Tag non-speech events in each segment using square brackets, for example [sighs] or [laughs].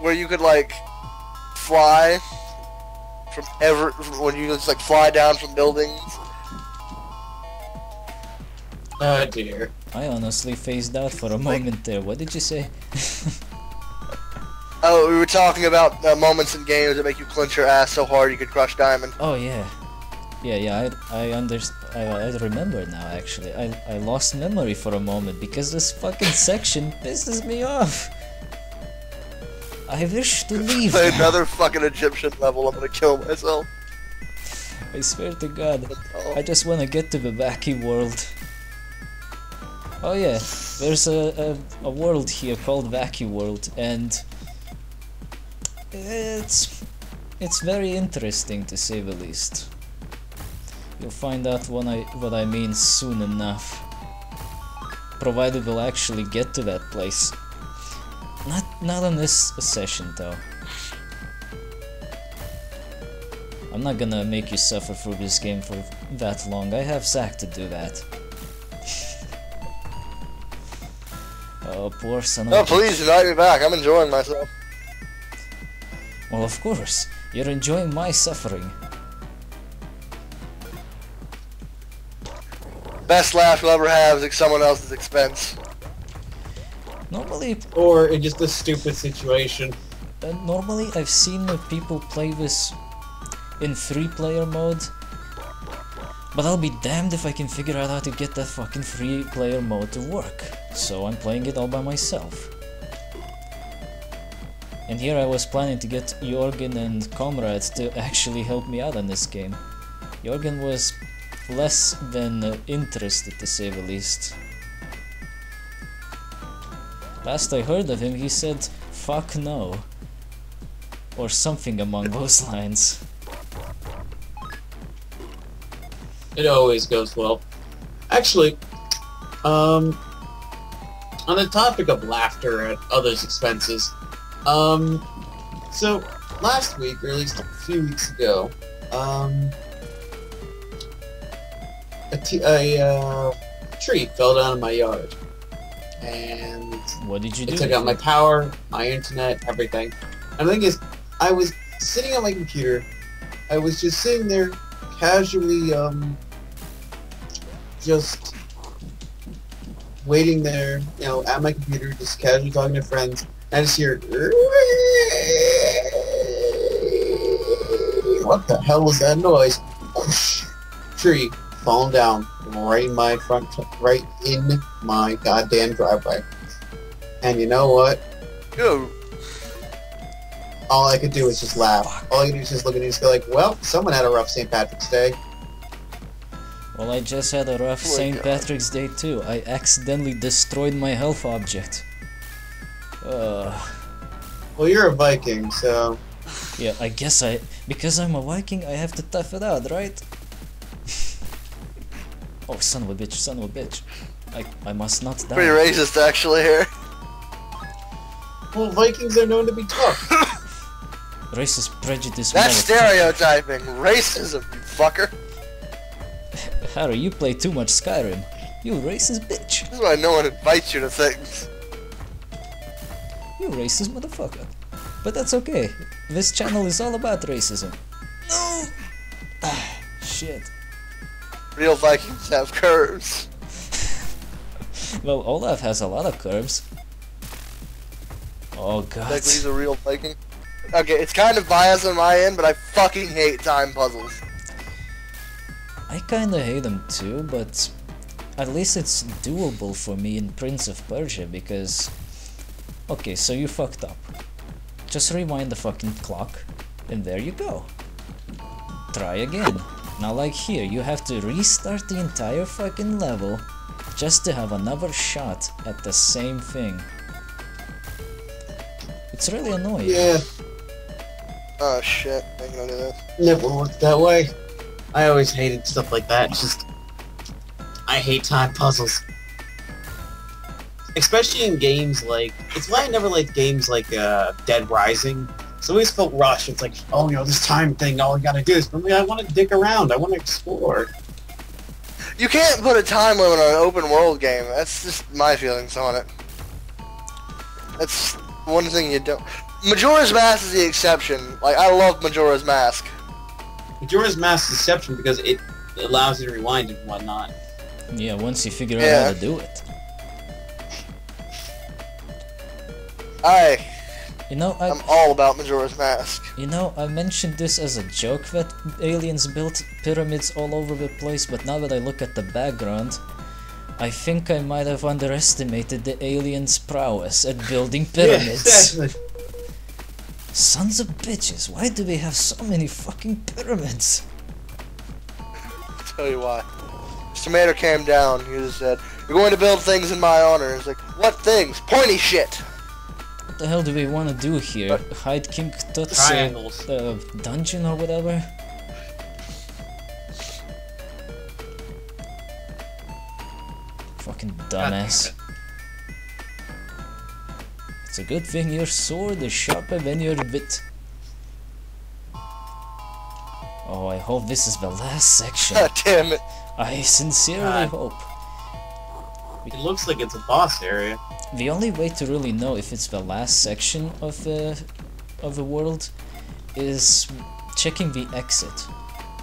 where you could like fly from ever when you just like fly down from buildings. Oh dear. I honestly phased out for a moment there. What did you say? [laughs] Oh, we were talking about uh, moments in games that make you clench your ass so hard you could crush diamond. Oh yeah, yeah, yeah. I I under I, I remember now. Actually, I I lost memory for a moment because this fucking section pisses me off. I wish to [laughs] leave. Play another fucking Egyptian level, I'm gonna kill myself. I swear to God. I just want to get to the wacky world. Oh yeah, there's a, a a world here called Wacky World, and it's it's very interesting to say the least. You'll find out what I what I mean soon enough. Provided we'll actually get to that place. Not on this session though. I'm not gonna make you suffer through this game for that long. I have Zack to do that. [laughs] oh, poor son of No, please invite me back. I'm enjoying myself. Well, of course. You're enjoying my suffering. Best laugh you'll ever have is at someone else's expense. Normally, Or in just a stupid situation. uh, normally I've seen people play this in three-player mode, but I'll be damned if I can figure out how to get that fucking three-player mode to work. So I'm playing it all by myself. And here I was planning to get Jorgen and Comrade to actually help me out on this game. Jorgen was less than interested to say the least. Last I heard of him, he said, fuck no. Or something among those lines. It always goes well. Actually, um, on the topic of laughter at others' expenses, um, so last week, or at least a few weeks ago, um, a, uh, tree fell down in my yard, and What did you it do? took out my power, my internet, everything. And the thing is, I was sitting on my computer. I was just sitting there, casually, um, just waiting there, you know, at my computer, just casually talking to friends. And I just hear, what the hell was that noise? Whoosh. [laughs] Tree falling down right in my front, right in my goddamn driveway. And you know what? Yo, All I could do was just laugh. Fuck. All I could do was just look at you and just go like, well, someone had a rough St. Patrick's Day. Well, I just had a rough Oh St. Patrick's Day too. I accidentally destroyed my health object. Uh, Well, you're a Viking, so... yeah, I guess I... Because I'm a Viking, I have to tough it out, right? Oh, son of a bitch, son of a bitch. I, I must not die. pretty racist actually here. Well, Vikings are known to be tough. [laughs] Racist prejudice. That's stereotyping. Racism, you fucker. [laughs] Harry, you play too much Skyrim. You racist bitch. This is why no one invites you to things. You racist motherfucker. But that's okay. This channel is all about racism. No! Ah, [sighs] shit. Real Vikings have curves. Well, Olaf has a lot of curves. Oh god. Like he's a real Viking. Okay, it's kind of biased on my end, but I fucking hate time puzzles. I kinda hate them too, but at least it's doable for me in Prince of Persia because... Okay, so you fucked up. Just rewind the fucking clock, and there you go. Try again. Now like here, you have to restart the entire fucking level just to have another shot at the same thing. It's really annoying. yeah, Oh shit, I can do this. never worked that way. I always hated stuff like that. It's just... I hate time puzzles. Especially in games like... It's why I never liked games like uh, Dead Rising. It's always felt rushed. It's like, oh, you know, this time thing, all I gotta do is... I, mean, I want to dig around. I want to explore. You can't put a time limit on an open world game. That's just my feelings on it. That's one thing you don't. Majora's Mask is the exception. Like I love Majora's Mask. Majora's Mask is exception because it allows you to rewind and whatnot. Yeah, once you figure out Yeah. how to do it. I You know, I am all about Majora's Mask. You know, I mentioned this as a joke that aliens built pyramids all over the place, but now that I look at the background, I think I might have underestimated the aliens' prowess at building [laughs] pyramids. exactly. Sons of bitches, why do they have so many fucking pyramids? I'll tell you why. Mr. Mater came down. He just said, "You're going to build things in my honor." He's like, "What things? Pointy shit." What the hell do we want to do here? Hide King Tut's uh, uh, dungeon or whatever? Fucking dumbass. It's a good thing your sword is sharper than your wit. Oh, I hope this is the last section. God damn it. I sincerely God. hope. It looks like it's a boss area. The only way to really know if it's the last section of the of the world is checking the exit.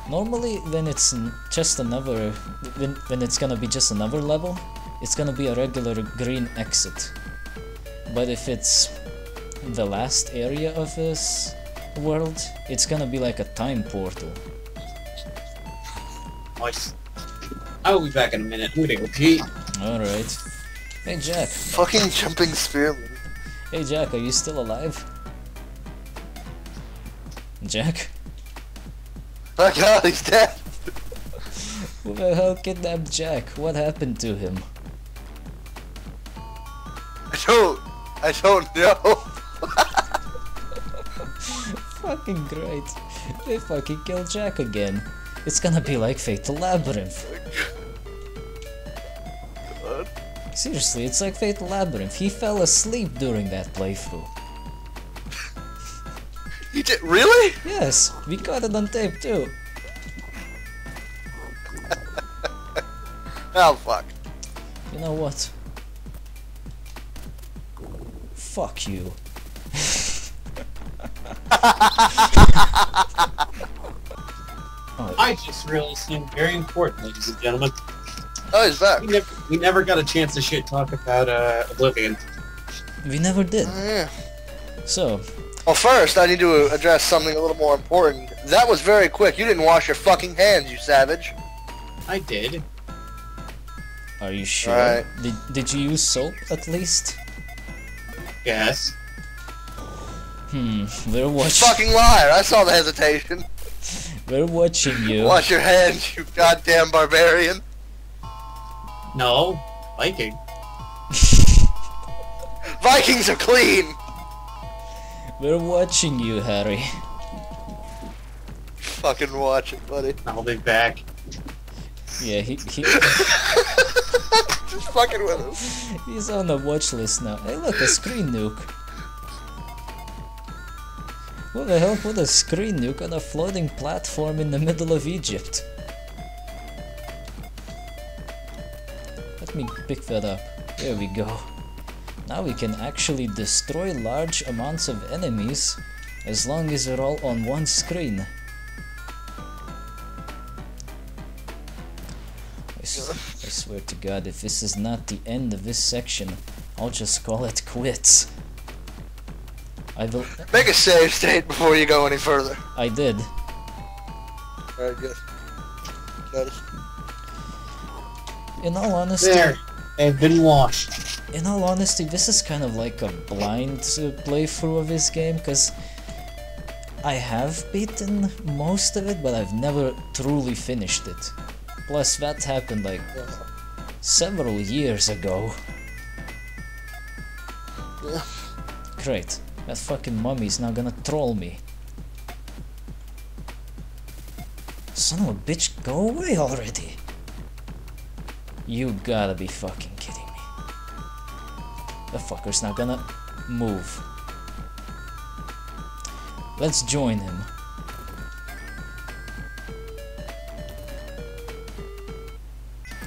Normally, when it's just another, when, when it's gonna be just another level, it's gonna be a regular green exit. But if it's the last area of this world, it's gonna be like a time portal. Nice. I will be back in a minute. I'm go pee. Alright. Hey Jack. Fucking jumping spearman. Hey Jack, are you still alive? Jack? My God, he's dead. Who the hell kidnapped Jack? What happened to him? I don't. I don't know. [laughs] Fucking great. They fucking killed Jack again. It's gonna be like Fatal Labyrinth. Oh God. Seriously, it's like Fatal Labyrinth. He fell asleep during that playthrough. He did really? Yes, we got it on tape too. [laughs] Oh fuck. You know what? Fuck you. [laughs] oh, I just realized something very important, ladies and gentlemen. Oh, he's back. We never, got a chance to shit talk about uh, Oblivion. we never did. Oh, yeah. So, Well, first I need to address something a little more important. That was very quick. You didn't wash your fucking hands, you savage. I did. are you sure? Right. Did, did you use soap at least? Yes. Hmm, we're watching. Fucking liar. I saw the hesitation. [laughs] We're watching you. Wash your hands, you goddamn barbarian. No. Viking. [laughs] Vikings are clean. We're watching you, Harry. Fucking watch it, buddy. I'll be back. Yeah, he, he [laughs] Just fucking with us. he's on the watch list now. Hey, look, a screen nuke. Who the hell put a screen nuke on a floating platform in the middle of Egypt? Let me pick that up. There we go. Now we can actually destroy large amounts of enemies as long as they're all on one screen. I, s- I swear to god, if this is not the end of this section, I'll just call it quits. I will. Make a save state before you go any further. I did. Alright, good. Notice. In all honesty, There. They've been washed. in all honesty, this is kind of like a blind uh, playthrough of this game, because I have beaten most of it, but I've never truly finished it. Plus, that happened like several years ago. Great. That fucking mummy's now gonna troll me. Son of a bitch, go away already. You gotta be fucking kidding me. The fucker's not gonna move. Let's join him.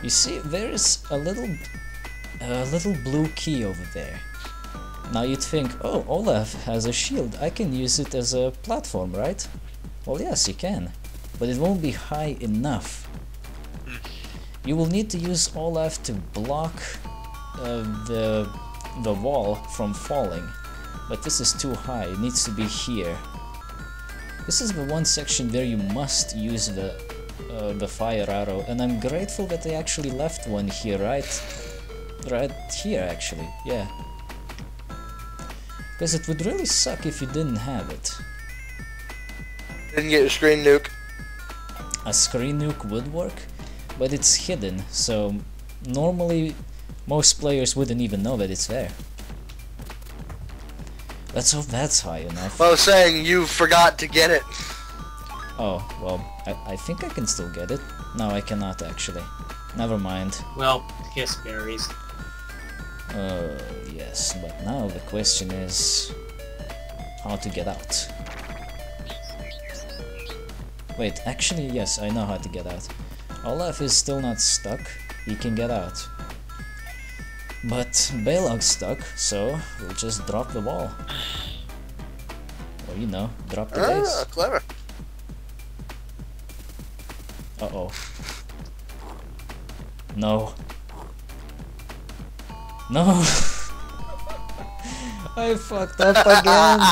You see, there's a little, a little blue key over there. Now you'd think, oh, Olaf has a shield, I can use it as a platform, right? Well, yes, you can, but it won't be high enough. You will need to use Olaf to block uh, the, the wall from falling, but this is too high, it needs to be here. This is the one section where you must use the, uh, the fire arrow, and I'm grateful that they actually left one here, right? Right here, actually, yeah. Because it would really suck if you didn't have it. Didn't get a screen nuke. A screen nuke would work, but it's hidden, so normally most players wouldn't even know that it's there. Let's hope that's high enough. I was saying you forgot to get it. Oh, well, I, I think I can still get it. No, I cannot actually. Never mind. Well, kiss berries. Uh, yes, but now the question is how to get out. Wait, actually, yes, I know how to get out. Olaf is still not stuck, he can get out. But Baleog's stuck, so we'll just drop the wall. Or, you know, drop the Ah, base. clever. Uh-oh. No. No! [laughs] I fucked up again! [laughs]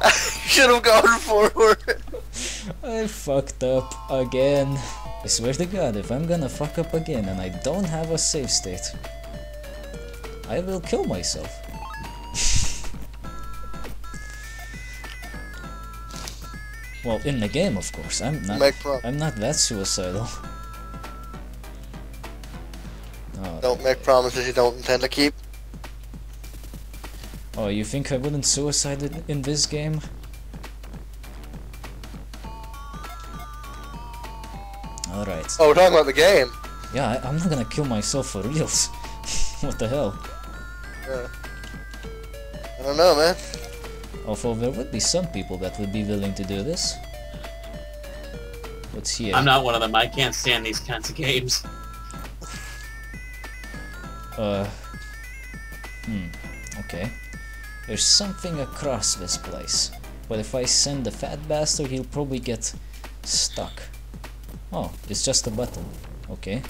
I Should have gone forward. I fucked up again. I swear to god, if I'm gonna fuck up again and I don't have a save state, I will kill myself. [laughs] well, in the game, of course. I'm not. I'm not that suicidal. Oh, Don't make promises you don't intend to keep. oh, you think I wouldn't suicide in- in this game? Alright. Oh, we're talking about the game. Yeah, I, I'm not gonna kill myself for reals. [laughs] what the hell? Yeah. I don't know, man. Although there would be some people that would be willing to do this. What's here? I'm not one of them. I can't stand these kinds of games. [laughs] Uh. Hmm. Okay. There's something across this place. But if I send the fat bastard, he'll probably get stuck. Oh, it's just a button. Okay.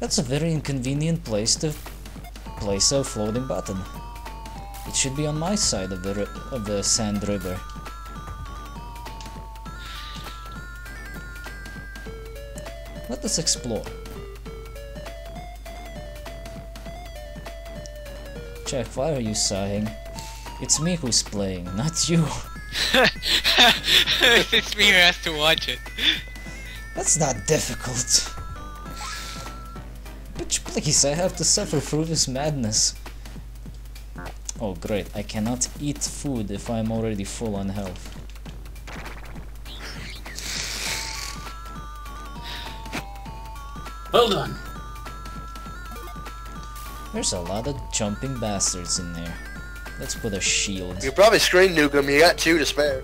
That's a very inconvenient place to place a floating button. It should be on my side of the of the sand river. Let us explore. Jack, why are you sighing? It's me who's playing, not you. [laughs] it's me who has to watch it. That's not difficult. Bitch, please, I have to suffer through this madness. Oh, great, I cannot eat food if I'm already full on health. Well done. There's a lot of jumping bastards in there. Let's put a shield. You probably screen nuke them. You got two to spare.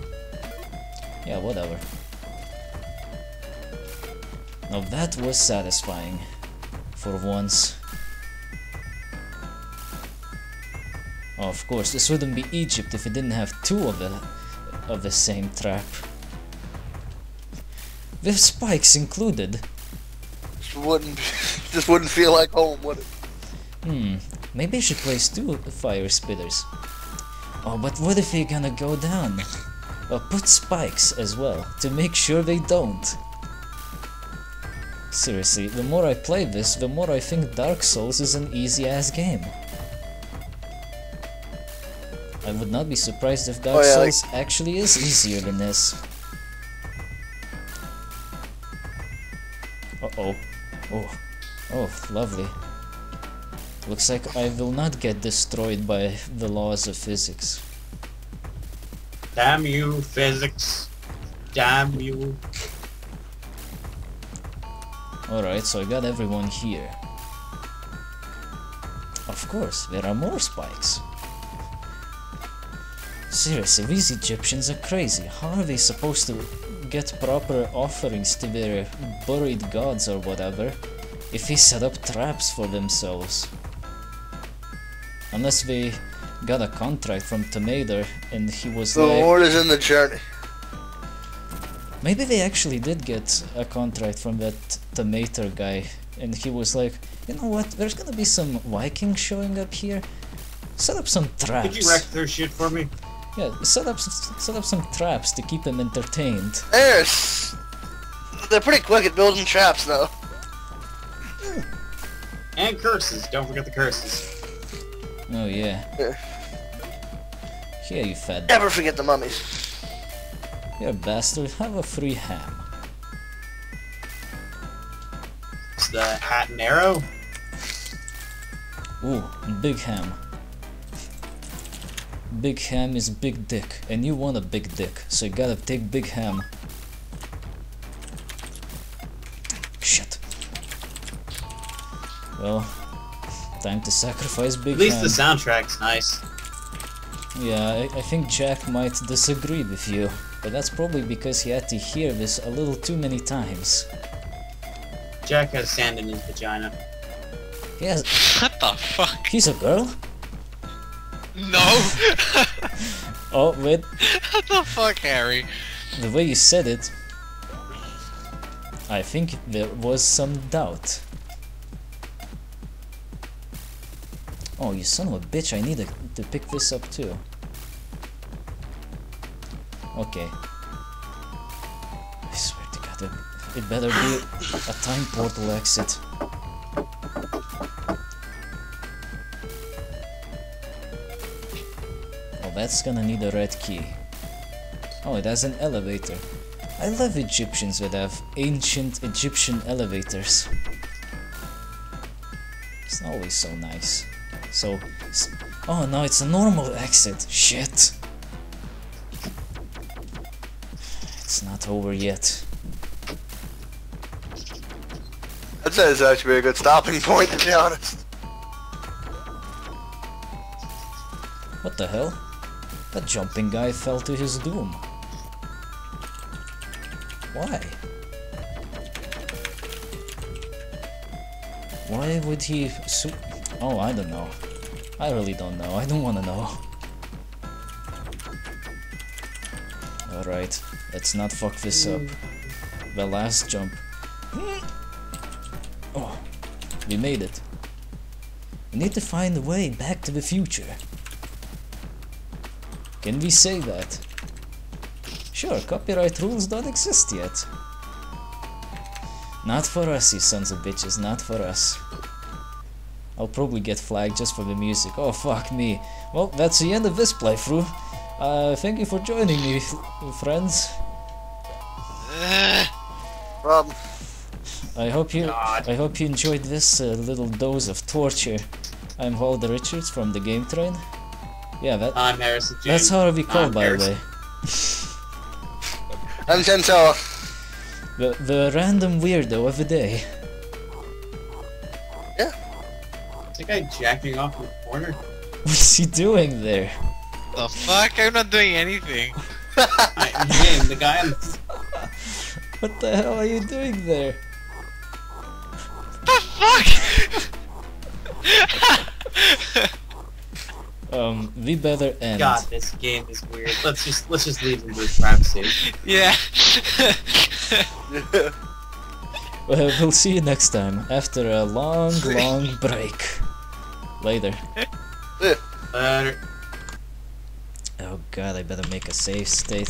Yeah, whatever. Now that was satisfying. For once. Oh, of course, this wouldn't be Egypt if it didn't have two of the of the same trap. With spikes included. Just wouldn't, just [laughs] wouldn't feel like home, would it? Hmm, maybe I should place two fire spitters. Oh, but what if they're gonna go down? Well, put spikes as well, to make sure they don't. Seriously, the more I play this, the more I think Dark Souls is an easy-ass game. I would not be surprised if Dark Oh, yeah, like- Souls actually is easier than this. Uh-oh. Oh. Oh, lovely. Looks like I will not get destroyed by the laws of physics. Damn you, physics. Damn you. Alright, so I got everyone here. Of course, there are more spikes. Seriously, these Egyptians are crazy. How are they supposed to get proper offerings to their buried gods or whatever if they set up traps for themselves? Unless we got a contract from Tomator and he was The like... Lord is in the journey. Maybe they actually did get a contract from that Tomator guy and he was like, you know what, there's gonna be some Vikings showing up here. Set up some traps. Could you wreck their shit for me? Yeah, set up set up some traps to keep them entertained. There's. They're pretty quick at building traps, though. And curses. Don't forget the curses. Oh yeah. Yeah. Here you fat Never forget the mummies. Here bastard, have a free ham. It's the hat and arrow. Ooh, big ham. Big ham is big dick, and you want a big dick, so you gotta take big ham. Shit. Well, time to sacrifice big At least ham. the soundtrack's nice. Yeah, I, I think Jack might disagree with you, but that's probably because he had to hear this a little too many times. Jack has sand in his vagina. He has, What the fuck? he's a girl? No! [laughs] Oh, wait, what the fuck, Harry? the way you said it, I think there was some doubt. Oh, you son of a bitch, I need to, to pick this up too. Okay. I swear to god, it, it better be a time portal exit. Oh, that's gonna need a red key. Oh, it has an elevator. I love Egyptians that have ancient Egyptian elevators. It's always so nice. So, oh no, it's a normal exit. Shit. It's not over yet. I'd say it's actually a good stopping point, to be honest. What the hell? That jumping guy fell to his doom. Why? Why would he Oh, I don't know. I really don't know. I don't want to know. Alright, let's not fuck this up. The last jump. Oh, we made it. We need to find a way back to the future. Can we say that? Sure, copyright rules don't exist yet. Not for us, you sons of bitches, not for us. I'll probably get flagged just for the music. Oh, fuck me. Well, that's the end of this playthrough. Uh, thank you for joining me, friends. [sighs] Problem. I hope you God. I hope you enjoyed this uh, little dose of torture. I'm Hwaldar Richards from DaGameTrain. Yeah, that I'm Harrison James. that's how we call by the way. [laughs] I'm Chantel. The the random weirdo of the day. That guy jacking off in the corner? [laughs] What's he doing there? the fuck? I'm not doing anything. [laughs] I, him, the guy on the What the hell are you doing there? The fuck? [laughs] Um, we better end. God, this game is weird. Let's just let's just leave him to his privacy. yeah. Well, we'll see you next time after a long, long break. Later. Later. Oh god, I better make a save state.